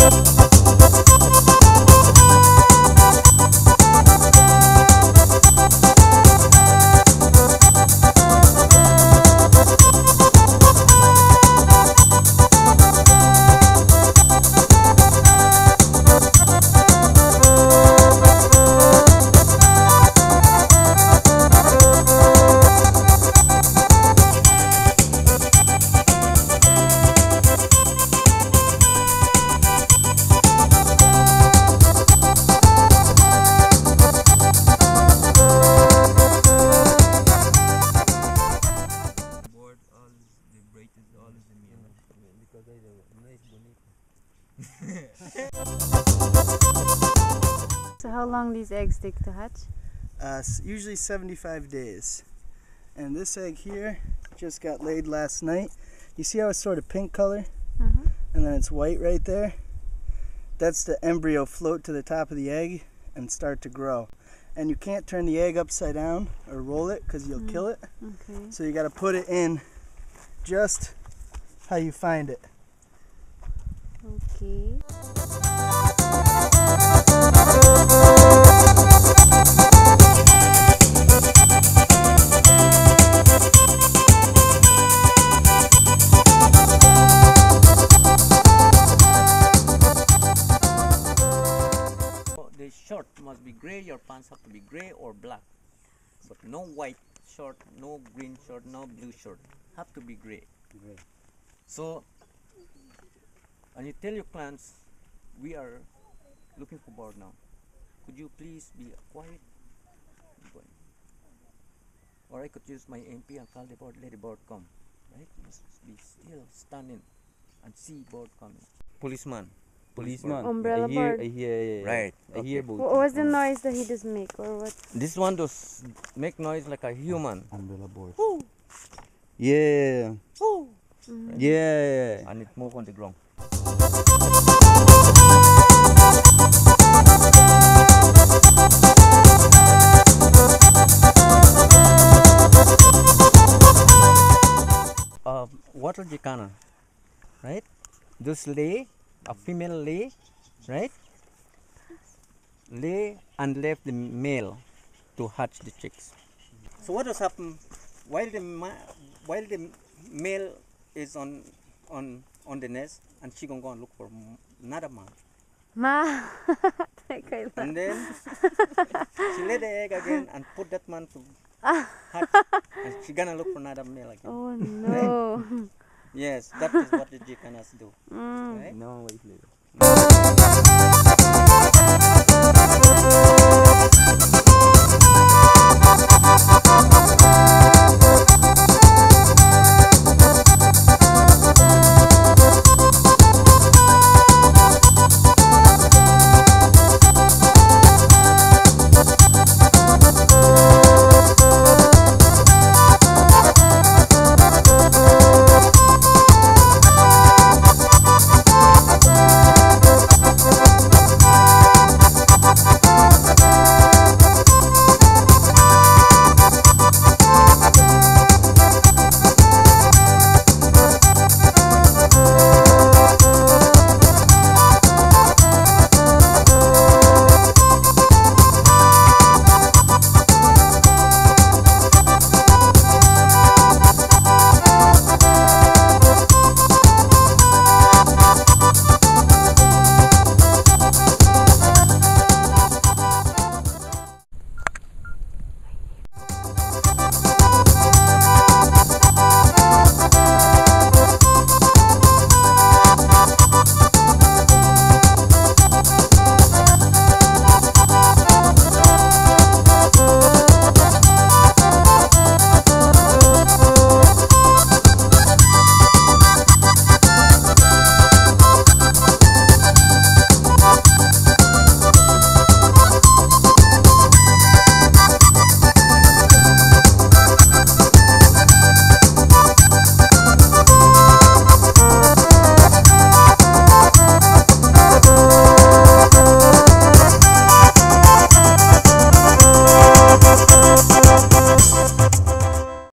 board So how long these eggs take to hatch? Uh, usually 75 days. And this egg here just got laid last night. You see how it's sort of pink color? Mhm. And then it's white right there? That's the embryo float to the top of the egg and start to grow. And you can't turn the egg upside down or roll it because you'll kill it. Okay. So you got to put it in just how you find it. Okay. The shirt must be gray, your pants have to be gray or black. But no white shirt, no green shirt, no blue shirt. Have to be gray. Gray. So, and you tell your clients, we are looking for board now. Could you please be quiet? Or I could use my MP and call the board, let the board come. Right? You must be still standing and see board coming. Policeman. Policeman. Umbrella I hear, bird. I hear, yeah, yeah, Right, I hear both. What was the noise that he just make or what? This one does make noise like a human. Umbrella board. Yeah. Yeah. and it move on the ground. Uh, water jacana, right? This lay, a female lay, right? Lay and left the male to hatch the chicks. So what does happen while the while the male is on on on the nest and she gonna go and look for another man Ma! Teka lang. and then she lay the egg again and put that man to hatch and she gonna look for another male again. Oh no. Yes, that is what the jacanas do. Mm. Right? No, wait later.